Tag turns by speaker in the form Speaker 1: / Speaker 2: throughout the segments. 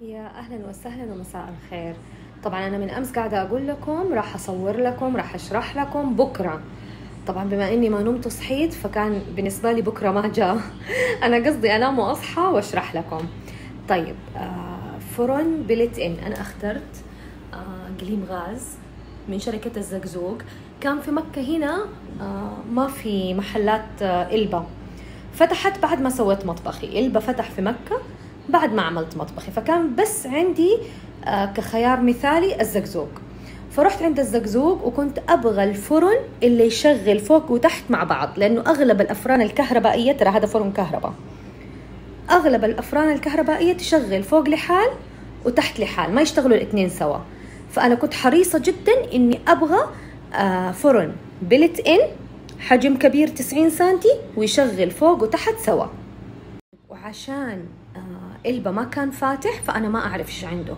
Speaker 1: يا أهلا وسهلا ومساء الخير. طبعا أنا من أمس قاعدة أقول لكم راح أصور لكم راح أشرح لكم بكرة. طبعا بما إني ما نمت وصحيت فكان بالنسبة لي بكرة ما جاء. أنا قصدي انام واصحى وأشرح لكم. طيب آه فرن بلت إن. أنا أخترت آه قليم غاز من شركة الزقزوق. كان في مكة هنا آه ما في محلات البه فتحت بعد ما سويت مطبخي. البه فتح في مكة بعد ما عملت مطبخي. فكان بس عندي آه كخيار مثالي الزقزوق. فرحت عند الزقزوق وكنت أبغى الفرن اللي يشغل فوق وتحت مع بعض لأنه أغلب الأفران الكهربائية ترى هذا فرن كهرباء. أغلب الأفران الكهربائية تشغل فوق لحال وتحت لحال ما يشتغلوا الاثنين سوا. فأنا كنت حريصة جدا إني أبغى آه فرن built in حجم كبير 90 سنتي ويشغل فوق وتحت سوا. وعشان إلبا ما كان فاتح فأنا ما أعرف إيش عنده.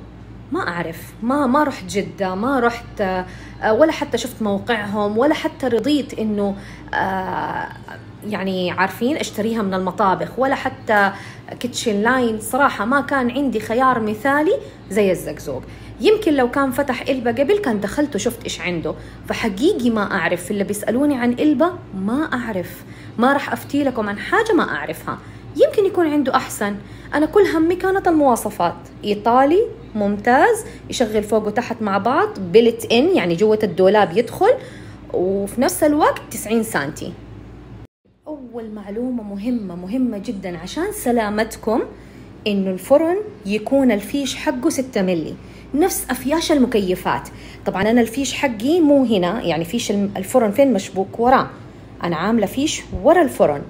Speaker 1: ما أعرف. ما ما رحت جدة ما رحت آه ولا حتى شفت موقعهم ولا حتى رضيت إنه آه يعني عارفين أشتريها من المطابخ ولا حتى Kitchen Line صراحة ما كان عندي خيار مثالي زي الزقزوق. يمكن لو كان فتح إلبا قبل كان دخلت وشفت إيش عنده. فحقيقي ما أعرف. اللي بيسألوني عن إلبا ما أعرف. ما راح أفتي لكم عن حاجة ما أعرفها. يكون عنده أحسن؟ أنا كل همي كانت المواصفات. إيطالي ممتاز يشغل فوق وتحت مع بعض بلت إن يعني جوة الدولاب يدخل وفي نفس الوقت 90 سنتي. أول معلومة مهمة مهمة جدا عشان سلامتكم إنه الفرن يكون الفيش حقه 6 ملي نفس أفياش المكيفات. طبعا أنا الفيش حقي مو هنا يعني فيش الفرن فين؟ مشبوك وراه. أنا عاملة فيش ورا الفرن.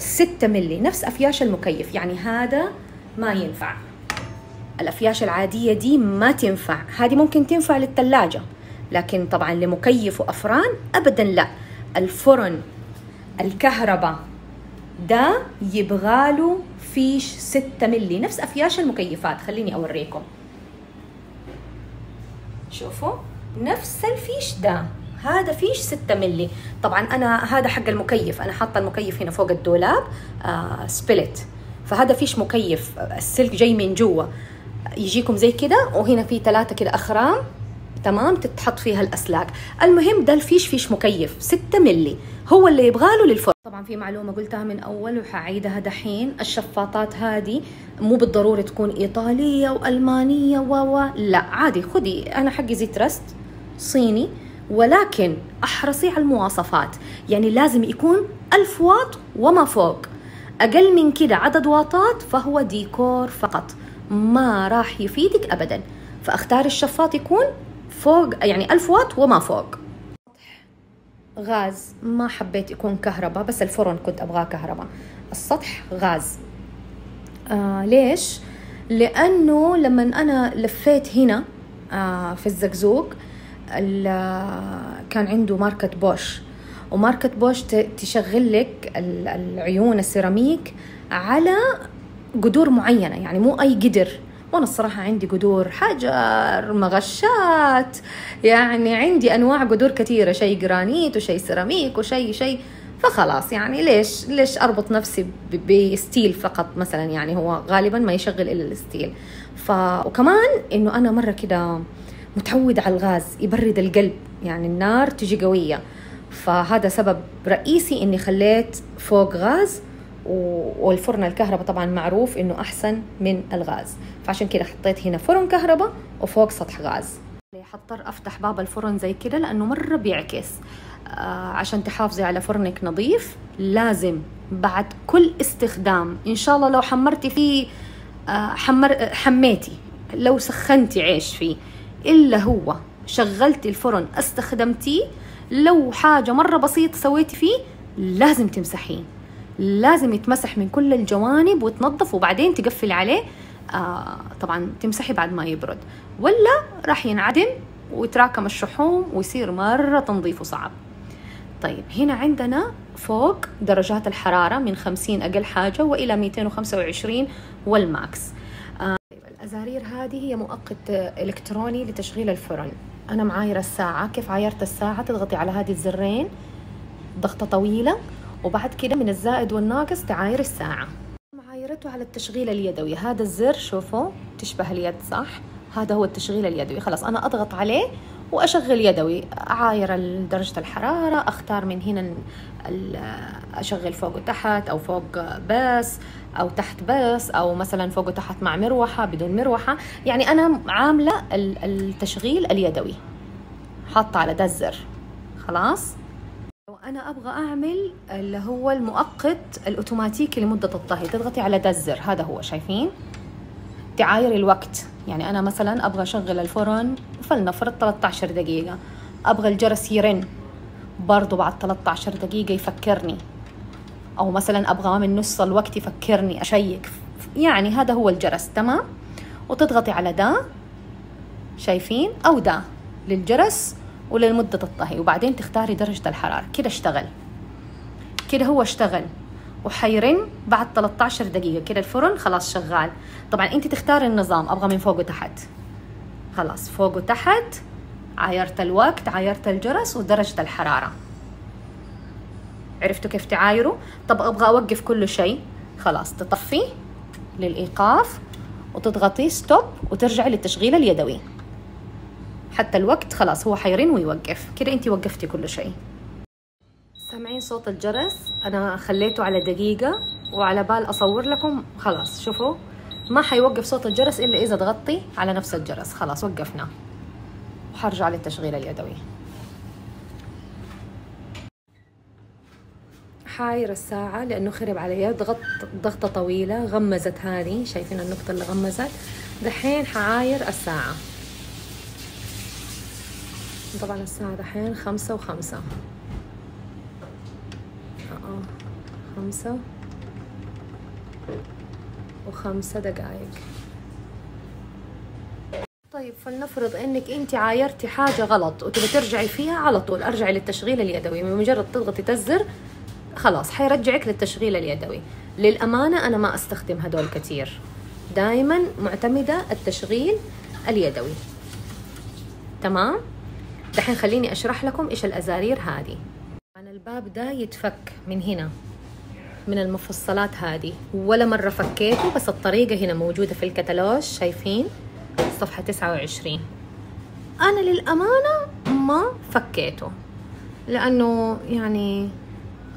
Speaker 1: 6 ملي نفس أفياش المكيف. يعني هذا ما ينفع. الأفياش العادية دي ما تنفع. هذه ممكن تنفع للثلاجة لكن طبعا لمكيف وأفران أبدا لا. الفرن الكهرباء ده يبغاله فيش 6 ملي. نفس أفياش المكيفات خليني أوريكم. شوفوا نفس الفيش ده. هذا فيش 6 ملي طبعا أنا هذا حق المكيف. أنا حاطة المكيف هنا فوق الدولاب آه سبلت فهذا فيش مكيف. السلك جاي من جوا. يجيكم زي كده وهنا في ثلاثة كده أخرام. تمام؟ تتحط فيها الأسلاك. المهم ده الفيش فيش مكيف. 6 ملي هو اللي يبغاله للفرن. طبعا في معلومة قلتها من أول وحعيدها دحين. الشفاطات هذه مو بالضرورة تكون إيطالية وألمانية و لا عادي. خدي أنا حقي زيت رست صيني. ولكن أحرصي على المواصفات. يعني لازم يكون ألف واط وما فوق. أقل من كده عدد واطات فهو ديكور فقط. ما راح يفيدك أبدا. فأختار الشفاط يكون فوق يعني ألف واط وما فوق. غاز. ما حبيت يكون كهرباء بس الفرن كنت أبغاه كهرباء. السطح غاز. آه ليش؟ لأنه لما أنا لفيت هنا آه في الزقزوق كان عنده ماركة بوش وماركة بوش تشغل لك العيون السيراميك على قدور معينة. يعني مو أي قدر. وأنا الصراحة عندي قدور حجر مغشات. يعني عندي أنواع قدور كثيرة. شيء جرانيت وشيء سيراميك وشيء شيء فخلاص يعني ليش ليش أربط نفسي ب steel فقط؟ مثلا يعني هو غالبا ما يشغل إلا ال steel. ف وكمان إنه أنا مرة كده متعود على الغاز يبرد القلب يعني النار تجي قوية. فهذا سبب رئيسي إني خليت فوق غاز والفرن الكهرباء طبعا معروف إنه أحسن من الغاز. فعشان كده حطيت هنا فرن كهرباء وفوق سطح غاز. حضطر أفتح باب الفرن زي كده؟ لأنه مرة بيعكس. آه عشان تحافظي على فرنك نظيف لازم بعد كل استخدام إن شاء الله لو حمرتي فيه آه حمر حميتي لو سخنتي عيش فيه إلا هو. شغلتي الفرن استخدمتيه. لو حاجة مرة بسيطة سويتي فيه لازم تمسحيه. لازم يتمسح من كل الجوانب وتنظف وبعدين تقفل عليه. آه طبعا تمسحي بعد ما يبرد. ولا راح ينعدم ويتراكم الشحوم ويصير مرة تنظيفه صعب. طيب هنا عندنا فوق درجات الحرارة من 50 أقل حاجة وإلى 225 وال max. الأزارير هذه هي مؤقت إلكتروني لتشغيل الفرن. أنا معايرة الساعة. كيف عايرت الساعة؟ تضغطي على هذه الزرين. ضغطة طويلة. وبعد كده من الزائد والناقص تعاير الساعة. معايرته على التشغيل اليدوي. هذا الزر شوفوا بتشبه اليد صح؟ هذا هو التشغيل اليدوي. خلاص أنا أضغط عليه. وأشغل يدوي أعاير درجة الحرارة أختار من هنا أشغل فوق وتحت أو فوق بس أو تحت بس أو مثلا فوق وتحت مع مروحة بدون مروحة. يعني أنا عاملة التشغيل اليدوي. حاطة على ده الزر. خلاص؟ وأنا أبغى أعمل اللي هو المؤقت الأوتوماتيكي لمدة الطهي. تضغطي على ده الزر. هذا هو. شايفين؟ تعاير الوقت. يعني أنا مثلا أبغى أشغل الفرن فلنفرض 13 دقيقة. أبغى الجرس يرن برضو بعد 13 دقيقة يفكرني. أو مثلا أبغى من نص الوقت يفكرني أشيك. يعني هذا هو الجرس تمام؟ وتضغطي على ده شايفين؟ أو ده للجرس ولمدة الطهي. وبعدين تختاري درجة الحرارة. كده اشتغل. كده هو اشتغل. وحيرن بعد 13 دقيقة. كده الفرن خلاص شغال. طبعا أنت تختاري النظام. أبغى من فوق وتحت. خلاص فوق وتحت. عايرت الوقت عايرت الجرس ودرجة الحرارة. عرفتوا كيف تعايروا؟ طب أبغى أوقف كل شيء. خلاص تطفي للإيقاف وتضغطي ستوب وترجعي للتشغيل اليدوي. حتى الوقت خلاص هو حيرن ويوقف. كده أنت وقفتي كل شيء. سامعين صوت الجرس؟ أنا خليته على دقيقة وعلى بال أصور لكم. خلاص شوفوا. ما حيوقف صوت الجرس إلا إذا ضغطتي على نفس الجرس. خلاص وقفنا. وحرجع للتشغيل اليدوي. حاير الساعة لأنه خرب علي. ضغط ضغطة طويلة. غمزت هذه شايفين النقطة اللي غمزت. دحين حعاير الساعة. طبعا الساعة دحين خمسة وخمسة. خمسة. وخمسة دقايق. طيب فلنفرض إنك أنت عايرتي حاجة غلط وتبي ترجعي فيها على طول. أرجعي للتشغيل اليدوي. بمجرد تضغطي تزر خلاص حيرجعك للتشغيل اليدوي. للأمانة أنا ما أستخدم هدول كثير. دائما معتمدة التشغيل اليدوي. تمام؟ دحين خليني أشرح لكم إيش الأزارير هذه. الباب ده يتفك من هنا من المفصلات هذه. ولا مرة فكيته بس الطريقة هنا موجودة في الكتالوج شايفين؟ صفحة 29 أنا للأمانة ما فكيته لأنه يعني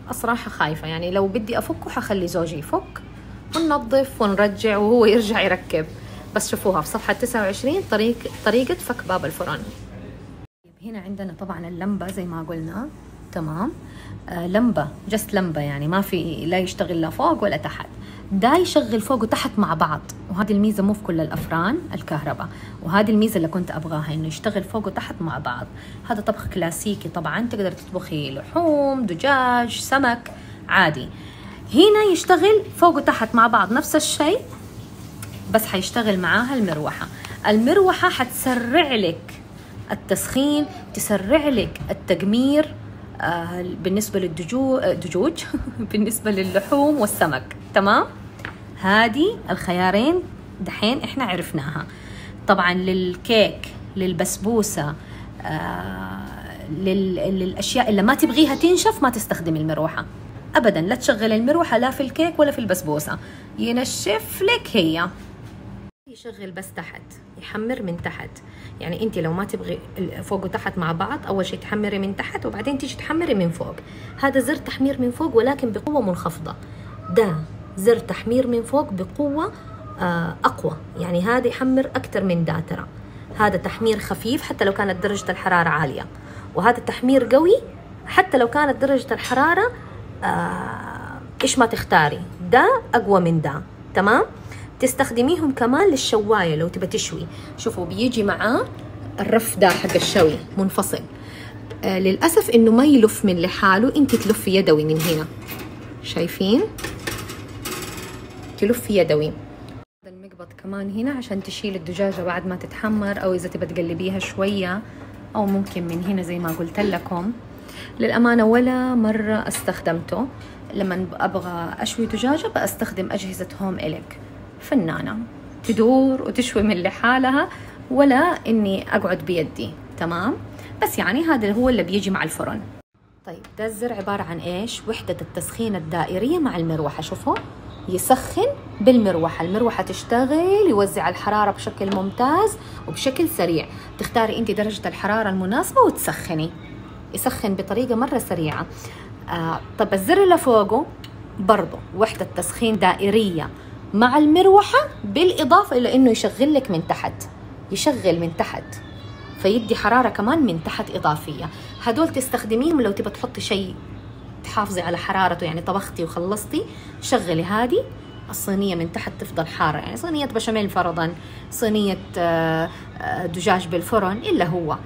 Speaker 1: الصراحة خايفة. يعني لو بدي أفكه حخلي زوجي يفك وننظف ونرجع وهو يرجع يركب. بس شوفوها في صفحة 29 طريق طريقة فك باب الفرن. هنا عندنا طبعا اللمبة زي ما قلنا. تمام. آه لمبة جست لمبة يعني ما في لا يشتغل لا فوق ولا تحت. ده يشغل فوق وتحت مع بعض وهذه الميزة مو في كل الأفران الكهرباء. وهذه الميزة اللي كنت أبغاها إنه يشتغل فوق وتحت مع بعض. هذا طبخ كلاسيكي طبعا تقدر تطبخي لحوم دجاج سمك عادي. هنا يشتغل فوق وتحت مع بعض نفس الشيء بس حيشتغل معاها المروحة. المروحة حتسرع لك التسخين تسرع لك التقمير. آه بالنسبة للدجوج بالنسبة للحوم والسمك. تمام؟ هذه الخيارين دحين إحنا عرفناها. طبعا للكيك للبسبوسة آه للأشياء اللي ما تبغيها تنشف ما تستخدمي المروحة. ابدا لا تشغلي المروحة لا في الكيك ولا في البسبوسة. ينشف لك هي. يشغل بس تحت يحمر من تحت. يعني انت لو ما تبغي فوق وتحت مع بعض أول شيء تحمري من تحت وبعدين تيجي تحمري من فوق. هذا زر تحمير من فوق ولكن بقوة منخفضة. ده زر تحمير من فوق بقوة آه، أقوى. يعني هذا يحمر أكثر من ده ترى. هذا تحمير خفيف حتى لو كانت درجة الحرارة عالية. وهذا تحمير قوي حتى لو كانت درجة الحرارة آه، إيش ما تختاري. ده أقوى من ده. تمام؟ تستخدميهم كمان للشواية لو تبى تشوي. شوفوا بيجي معاه الرف ده حق الشوي منفصل. آه للأسف إنه ما يلف من لحاله إنت تلفي يدوي من هنا. شايفين؟ تلفي يدوي. المقبض كمان هنا عشان تشيل الدجاجة بعد ما تتحمر أو إذا تبى تقلبيها شوية أو ممكن من هنا زي ما قلت لكم. للأمانة ولا مرة استخدمته. لما أبغى أشوي دجاجة بستخدم أجهزة هوم إليك فنانة. تدور وتشوي من لحالها ولا إني أقعد بيدي. تمام؟ بس يعني هذا هو اللي بيجي مع الفرن. طيب ده الزر عبارة عن إيش؟ وحدة التسخين الدائرية مع المروحة. شوفوا يسخن بالمروحة. المروحة تشتغل يوزع الحرارة بشكل ممتاز وبشكل سريع. تختاري انت درجة الحرارة المناسبة وتسخني. يسخن بطريقة مرة سريعة. آه طب الزر اللي فوقه برضه وحدة تسخين دائرية. مع المروحة بالإضافة إلى إنه يشغل لك من تحت. يشغل من تحت. فيدي حرارة كمان من تحت إضافية. هدول تستخدميهم لو تبى تحطي شيء تحافظي على حرارته يعني طبختي وخلصتي شغلي هذه. الصينية من تحت تفضل حارة يعني صينية بشاميل فرضا صينية آه، آه، دجاج بالفرن إلا هو.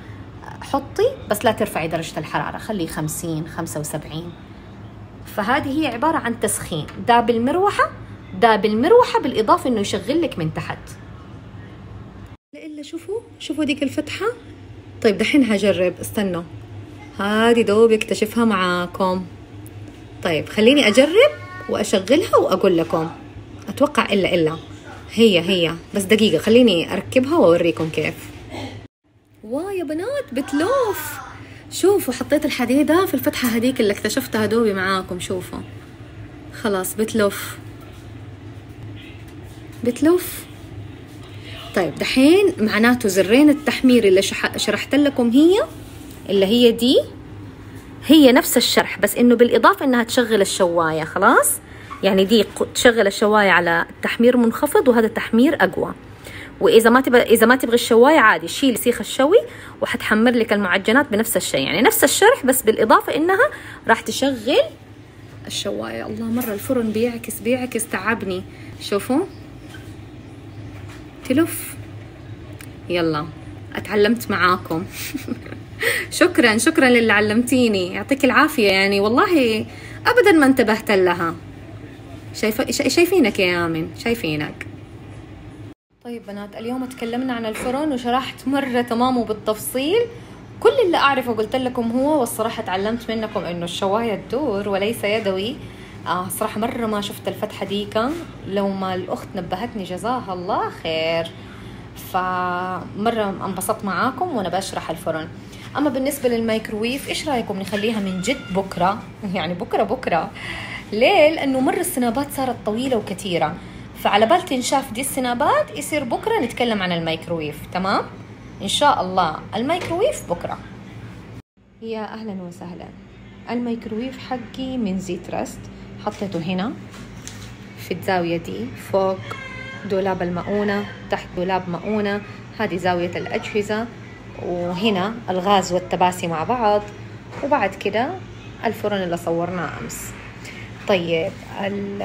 Speaker 1: حطي بس لا ترفعي درجة الحرارة خليه خمسين خمسة وسبعين. فهذه هي عبارة عن تسخين. دا بالمروحة دا بالمروحة بالإضافة إنه يشغل لك من تحت. إلا شوفوا شوفوا ديك الفتحة. طيب دحين هجرب. استنوا. هذه دوب اكتشفها معاكم. طيب خليني أجرب وأشغلها وأقول لكم. أتوقع إلا إلا. هي هي. بس دقيقة خليني أركبها وأوريكم كيف. واو يا بنات بتلوف. شوفوا حطيت الحديدة في الفتحة هذيك اللي اكتشفتها دوبي معاكم. شوفوا. خلاص بتلف بتلف طيب دحين معناته زرين التحمير اللي شرحت لكم هي اللي هي دي هي نفس الشرح بس إنه بالإضافة إنها تشغل الشواية خلاص؟ يعني دي تشغل الشواية على تحمير منخفض وهذا تحمير أقوى. وإذا ما تبغى إذا ما تبغى الشواية عادي شيل سيخ الشوي وحتحمر لك المعجنات بنفس الشيء. يعني نفس الشرح بس بالإضافة إنها راح تشغل الشواية. الله مرة الفرن بيعكس بيعكس تعبني. شوفوا. تلف؟ يلا أتعلمت معاكم. شكرا شكرا للي علمتيني. يعطيك العافية يعني. والله ابدا ما انتبهت لها. شايف شايفينك يا يامن شايفينك. طيب بنات اليوم تكلمنا عن الفرن وشرحت مرة تمام وبالتفصيل. كل اللي أعرفه قلت لكم هو والصراحة تعلمت منكم إنه الشواية تدور وليس يدوي. آه صراحة مرة ما شفت الفتحة ديكا. لو ما الأخت نبهتني جزاها الله خير. فمرة انبسطت معاكم وأنا بشرح الفرن. أما بالنسبة للميكروويف إيش رأيكم نخليها من جد بكرة؟ يعني بكرة بكرة. ليه؟ لأنه مرة السنابات صارت طويلة وكثيرة. فعلى بال تنشاف دي السنابات يصير بكرة نتكلم عن الميكروويف. تمام؟ إن شاء الله. الميكروويف بكرة. يا أهلا وسهلا. الميكروويف حقي من زي ترست. حطيته هنا. في الزاوية دي فوق دولاب المؤونة تحت دولاب مؤونة. هذه زاوية الأجهزة. وهنا الغاز والتباسي مع بعض. وبعد كده الفرن اللي صورناه أمس. طيب ال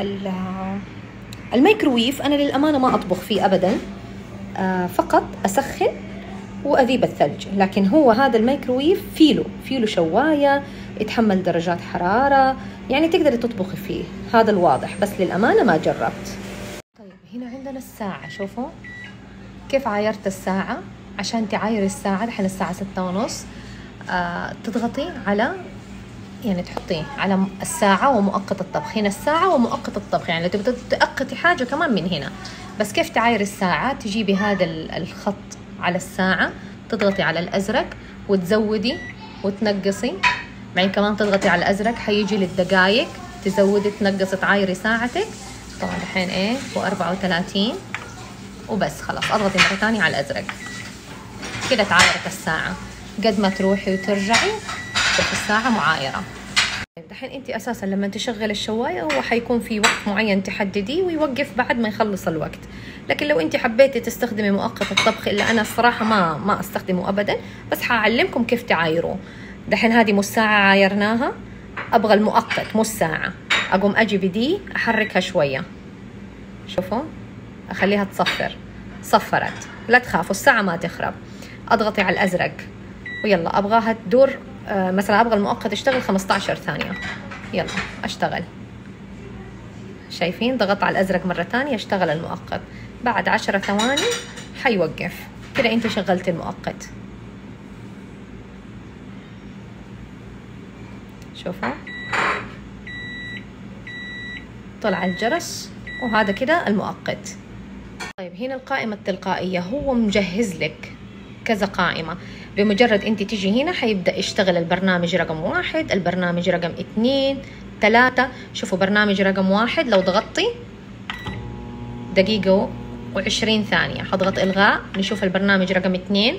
Speaker 1: ال الميكروويف أنا للأمانة ما أطبخ فيه أبدا. آه فقط أسخن وأذيب الثلج. لكن هو هذا الميكروويف فيله فيله شواية يتحمل درجات حرارة يعني تقدري تطبخي فيه. هذا الواضح بس للأمانة ما جربت. طيب هنا عندنا الساعة شوفوا. كيف عايرت الساعة؟ عشان تعايري الساعة الحين الساعة ستة ونص. آه تضغطي على يعني تحطيه على الساعة ومؤقت الطبخ. هنا الساعة ومؤقت الطبخ يعني لو تبغي تؤقتي حاجة كمان من هنا. بس كيف تعايري الساعة؟ تجيبي هذا الخط على الساعة تضغطي على الأزرق وتزودي وتنقصي. بعدين كمان تضغطي على الأزرق حيجي للدقايق تزودي تنقصي تعايري ساعتك. طبعا الحين إيه؟ و34 وبس خلاص أضغطي مرة ثانية على الأزرق. كده تعايرت الساعة. قد ما تروحي وترجعي تشوفي الساعة معايرة. دحين انت أساسا لما تشغل الشواية هو حيكون في وقت معين تحدديه ويوقف بعد ما يخلص الوقت. لكن لو انت حبيتي تستخدمي مؤقت الطبخ اللي أنا الصراحة ما ما أستخدمه ابدا بس حأعلمكم كيف تعايروه دحين هذه مش ساعه عايرناها أبغى المؤقت مش ساعه أقوم أجي بدي أحركها شوية. شوفوا أخليها تصفر. صفرت. لا تخافوا الساعة ما تخرب. أضغطي على الأزرق. ويلا أبغاها تدور آه، مثلا أبغى المؤقت يشتغل 15 ثانية. يلا أشتغل. شايفين؟ ضغطت على الأزرق مرة ثانية أشتغل المؤقت. بعد 10 ثواني حيوقف. كده أنت شغلت المؤقت. شوفوا. طلع الجرس وهذا كده المؤقت. طيب هنا القائمة التلقائية هو مجهز لك. كذا قائمة. بمجرد أنت تيجي هنا حيبدأ يشتغل البرنامج رقم واحد البرنامج رقم اثنين ثلاثة. شوفوا برنامج رقم واحد لو ضغطتي دقيقة وعشرين ثانية. حضغط إلغاء نشوف البرنامج رقم اثنين.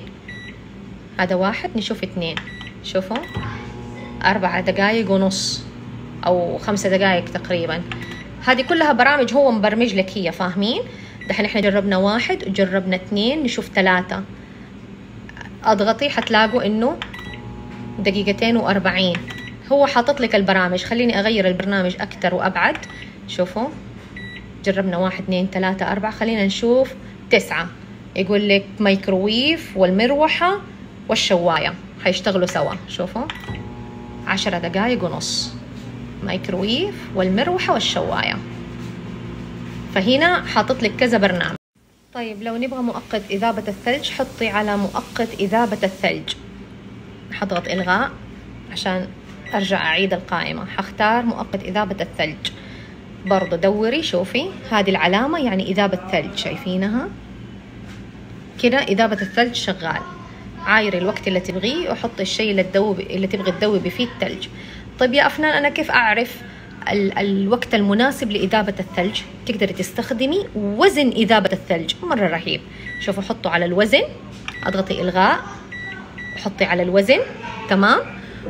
Speaker 1: هذا واحد نشوف اثنين. شوفوا أربعة دقايق ونص أو خمسة دقايق تقريبا. هذه كلها برامج هو مبرمج لك هي فاهمين؟ دحين إحنا جربنا واحد وجربنا اثنين نشوف ثلاثة. أضغطي حتلاقوا إنه دقيقتين وأربعين. هو حاطط لك البرامج. خليني أغير البرنامج أكثر وأبعد. شوفوا جربنا واحد اثنين ثلاثة أربعة. خلينا نشوف تسعة. يقول لك مايكروويف والمروحة والشواية. حيشتغلوا سوا. شوفوا عشرة دقايق ونص. مايكروويف والمروحة والشواية. فهنا حاطط لك كذا برنامج. طيب لو نبغى مؤقت إذابة الثلج حطي على مؤقت إذابة الثلج. حضغط إلغاء عشان أرجع أعيد القائمة. حختار مؤقت إذابة الثلج. برضو دوري شوفي. هذه العلامة يعني إذابة ثلج شايفينها؟ كده إذابة الثلج شغال. عايري الوقت اللي تبغيه وحطي الشيء اللي تذوب اللي تبغي تذوبي فيه الثلج. طيب يا أفنان أنا كيف أعرف ال الوقت المناسب لإذابة الثلج. تقدري تستخدمي وزن إذابة الثلج. مرة رهيب. شوفوا حطوا على الوزن. أضغطي إلغاء. وحطي على الوزن. تمام؟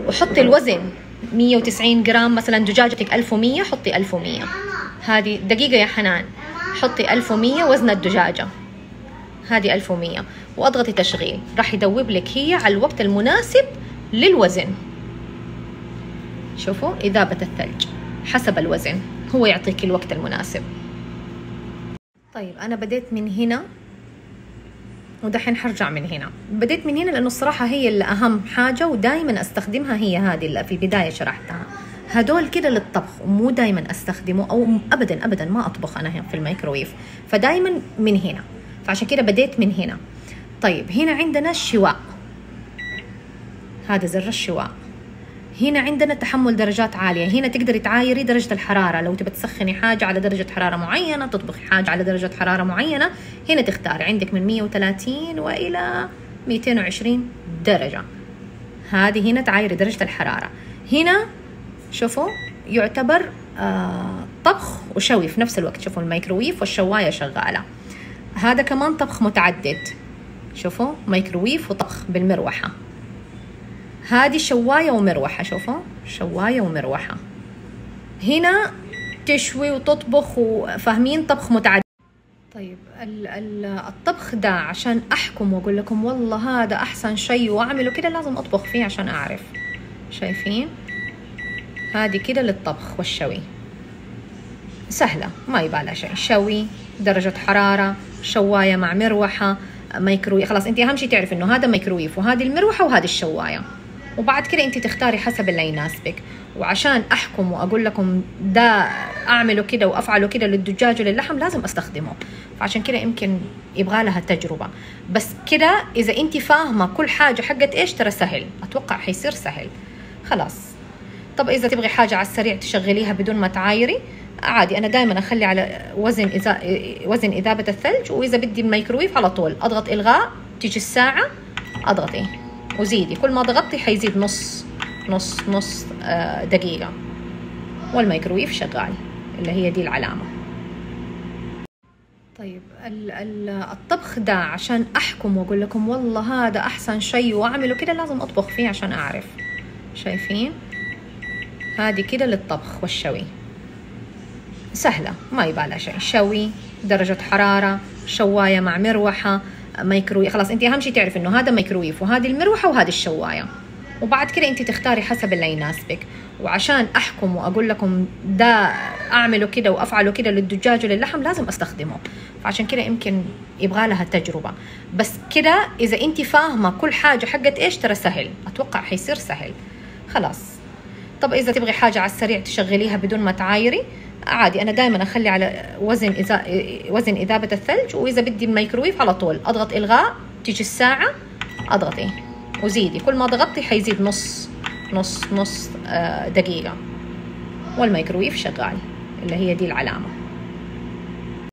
Speaker 1: وحطي الوزن. 190 جرام مثلا دجاجتك 1100 حطي 1100 هذه دقيقة يا حنان. حطي 1100 وزن الدجاجة. هذه 1100 وأضغطي تشغيل. راح يدوب لك هي على الوقت المناسب للوزن. شوفوا إذابة الثلج. حسب الوزن. هو يعطيك الوقت المناسب. طيب أنا بديت من هنا. ودحين حرجع من هنا. بديت من هنا لأنه الصراحة هي اللي أهم حاجة ودائما أستخدمها هي هذه اللي في البداية شرحتها. هدول كده للطبخ ومو دائما أستخدمه أو ابدا ابدا ما أطبخ أنا في الميكروويف. فدائما من هنا. فعشان كده بديت من هنا. طيب هنا عندنا الشواء. هذا زر الشواء. هنا عندنا تحمل درجات عالية. هنا تقدري تعايري درجة الحرارة. لو تبي تسخني حاجة على درجة حرارة معينة تطبخي حاجة على درجة حرارة معينة هنا تختاري. عندك من 130 وإلى 220 درجة. هذه هنا تعايري درجة الحرارة. هنا شوفوا يعتبر آه طبخ وشوي في نفس الوقت. شوفوا الميكروويف والشواية شغالة. هذا كمان طبخ متعدد. شوفوا ميكروويف وطبخ بالمروحة. هذه شواية ومروحة شوفوا. شواية ومروحة. هنا تشوي وتطبخ وفاهمين؟ طبخ متعدد. طيب ال ال الطبخ ده عشان أحكم وأقول لكم والله هذا أحسن شيء وأعمله كده لازم أطبخ فيه عشان أعرف. شايفين؟ هذه كده للطبخ والشوي. سهلة ما يبالها شيء. شوي درجة حرارة شواية مع مروحة ميكروويف خلاص انت أهم شيء تعرف إنه هذا ميكروويف وهذه المروحة وهذه الشواية. وبعد كده انت تختاري حسب اللي يناسبك. وعشان أحكم وأقول لكم ده أعمله كده وأفعله كده للدجاج وللحم لازم أستخدمه. فعشان كده يمكن يبغى لها تجربة. بس كده إذا انت فاهمة كل حاجة حقت إيش ترى سهل. أتوقع حيصير سهل. خلاص. طب إذا تبغي حاجة على السريع تشغليها بدون ما تعايري عادي. أنا دائما أخلي على وزن إذا وزن إذابة الثلج وإذا بدي الميكرويف على طول. أضغط إلغاء تيجي الساعة أضغطي. وزيدي كل ما ضغطتي حيزيد نص نص نص دقيقة. والميكروويف شغال اللي هي دي العلامة. طيب ال ال الطبخ ده عشان أحكم وأقول لكم والله هذا أحسن شيء وأعمله كده لازم أطبخ فيه عشان أعرف. شايفين؟ هذه كده للطبخ والشوي. سهلة ما يبالها شيء. شوي درجة حرارة شواية مع مروحة ميكروويف. خلاص انت أهم شيء تعرف إنه هذا ميكروويف وهذه المروحة وهذه الشواية. وبعد كده انت تختاري حسب اللي يناسبك. وعشان أحكم وأقول لكم ده أعمله كده وأفعله كده للدجاج وللحم لازم أستخدمه. فعشان كده يمكن يبغى لها تجربة. بس كده إذا انت فاهمة كل حاجة حقت إيش ترى سهل. أتوقع حيصير سهل. خلاص. طب إذا تبغي حاجة على السريع تشغليها بدون ما تعايري. عادي أنا دائما أخلي على وزن إذا... وزن إذابة الثلج وإذا بدي الميكروويف على طول. أضغط إلغاء تيجي الساعة أضغطي. وزيدي. كل ما ضغطتي حيزيد نص نص نص دقيقة. والميكروويف شغال اللي هي دي العلامة.